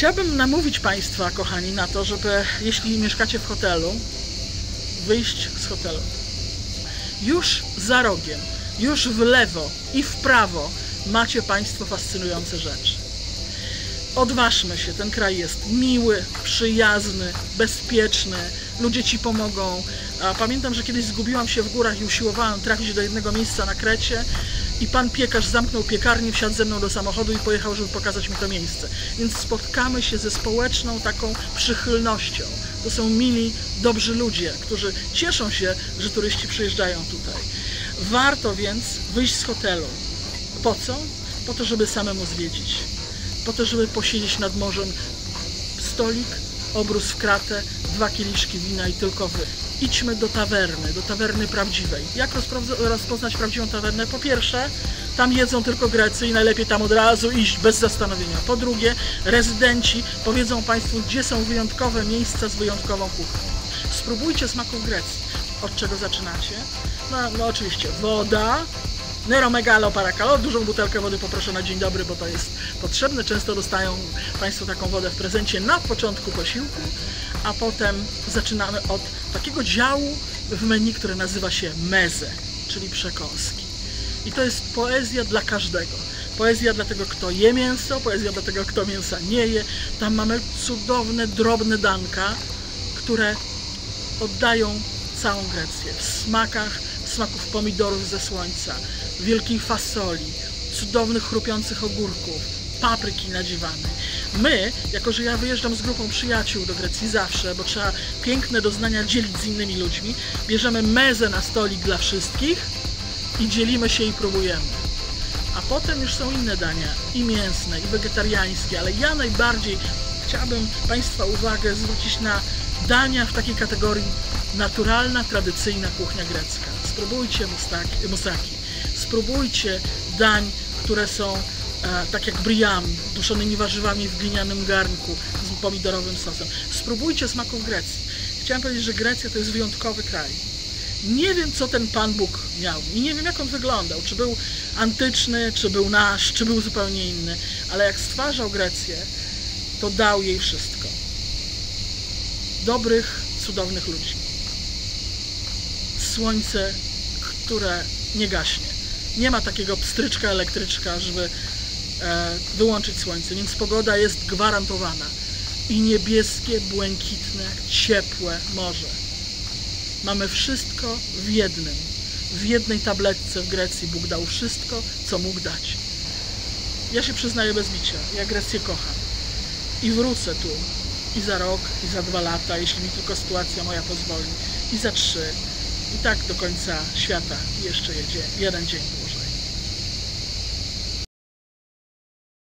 Chciałbym namówić Państwa, kochani, na to, żeby jeśli mieszkacie w hotelu, wyjść z hotelu. Już za rogiem, już w lewo i w prawo macie Państwo fascynujące rzeczy. Odważmy się, ten kraj jest miły, przyjazny, bezpieczny, ludzie ci pomogą. Pamiętam, że kiedyś zgubiłam się w górach i usiłowałam trafić do jednego miejsca na Krecie i pan piekarz zamknął piekarnię, wsiadł ze mną do samochodu i pojechał, żeby pokazać mi to miejsce. Więc spotkamy się ze społeczną taką przychylnością. To są mili, dobrzy ludzie, którzy cieszą się, że turyści przyjeżdżają tutaj. Warto więc wyjść z hotelu. Po co? Po to, żeby samemu zwiedzić. Po to, żeby posiedzieć nad morzem. Stolik, obrus w kratę, dwa kieliszki wina i tylko wy. Idźmy do tawerny, do tawerny prawdziwej. Jak rozpoznać prawdziwą tawernę? Po pierwsze, tam jedzą tylko Grecy i najlepiej tam od razu iść bez zastanowienia. Po drugie, rezydenci powiedzą Państwu, gdzie są wyjątkowe miejsca z wyjątkową kuchnią. Spróbujcie smaków Grecji. Od czego zaczynacie? No, no oczywiście woda, Nero Megalo Paracalo, dużą butelkę wody poproszę na dzień dobry, bo to jest potrzebne. Często dostają Państwo taką wodę w prezencie na początku posiłku, a potem zaczynamy od takiego działu w menu, które nazywa się meze, czyli przekąski. I to jest poezja dla każdego. Poezja dla tego, kto je mięso, poezja dla tego, kto mięsa nie je. Tam mamy cudowne, drobne danka, które oddają całą Grecję w smakach, smaków pomidorów ze słońca, wielkiej fasoli, cudownych chrupiących ogórków, papryki nadziewanej. My, jako że ja wyjeżdżam z grupą przyjaciół do Grecji zawsze, bo trzeba piękne doznania dzielić z innymi ludźmi, bierzemy mezę na stolik dla wszystkich i dzielimy się i próbujemy. A potem już są inne dania, i mięsne, i wegetariańskie, ale ja najbardziej chciałabym Państwa uwagę zwrócić na dania w takiej kategorii naturalna, tradycyjna kuchnia grecka. Spróbujcie mustaki, musaki, spróbujcie dań, które są e, tak jak briam, duszonymi warzywami w glinianym garnku z pomidorowym sosem. Spróbujcie smaków Grecji. Chciałem powiedzieć, że Grecja to jest wyjątkowy kraj. Nie wiem, co ten Pan Bóg miał i nie wiem, jak on wyglądał. Czy był antyczny, czy był nasz, czy był zupełnie inny. Ale jak stwarzał Grecję, to dał jej wszystko. Dobrych, cudownych ludzi. Słońce, które nie gaśnie. Nie ma takiego pstryczka elektryczka, żeby e, wyłączyć słońce, więc pogoda jest gwarantowana. I niebieskie, błękitne, ciepłe morze. Mamy wszystko w jednym. W jednej tabletce w Grecji Bóg dał wszystko, co mógł dać. Ja się przyznaję bez bicia, ja Grecję kocham. I wrócę tu i za rok, i za dwa lata, jeśli mi tylko sytuacja moja pozwoli, i za trzy, i tak do końca świata jeszcze jedzie jeden dzień.